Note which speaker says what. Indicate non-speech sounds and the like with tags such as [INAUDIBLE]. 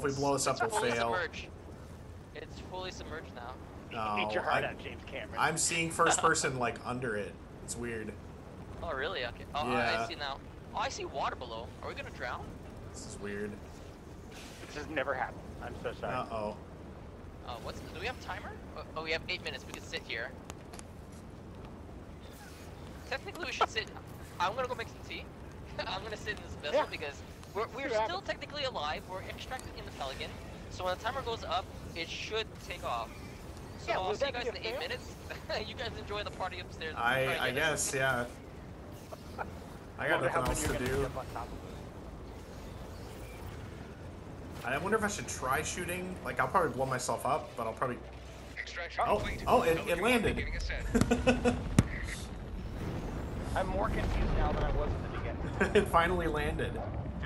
Speaker 1: If we blow this up, we'll fail.
Speaker 2: submerged. It's fully submerged now.
Speaker 1: No,
Speaker 3: Eat your heart
Speaker 1: I-
Speaker 3: out, James Cameron.
Speaker 1: I'm seeing first [LAUGHS] person like under it. It's weird.
Speaker 2: Oh, really? Okay. Oh, I-
Speaker 1: Yeah.
Speaker 2: I see now. Oh, I see water below. Are we gonna drown?
Speaker 1: This is weird.
Speaker 3: This has never happened. I'm so sorry.
Speaker 1: Uh oh.
Speaker 2: Oh, what's? Do we have a timer? Oh, oh, we have eight minutes. We can sit here. Technically, we should sit. I'm gonna go make some tea. [LAUGHS] I'm gonna sit in this vessel
Speaker 3: Yeah.
Speaker 2: because we're, we're still
Speaker 3: happens.
Speaker 2: technically alive. We're extracted in the Pelican. So when the timer goes up, it should take off. So
Speaker 3: Yeah,
Speaker 2: I'll see you guys in
Speaker 3: a
Speaker 2: eight
Speaker 3: fail?
Speaker 2: minutes. [LAUGHS] you guys enjoy the party upstairs.
Speaker 1: I I
Speaker 2: get us-
Speaker 1: guess yeah. [LAUGHS] I got nothing else to do.
Speaker 3: jump on top of it.
Speaker 1: I wonder if I should try shooting. Like I'll probably blow myself up, but I'll probably.
Speaker 4: Extraction
Speaker 1: Oh
Speaker 4: complete.
Speaker 1: oh it, it landed. [LAUGHS]
Speaker 3: I'm more confused now than I was at the beginning.
Speaker 1: it finally landed.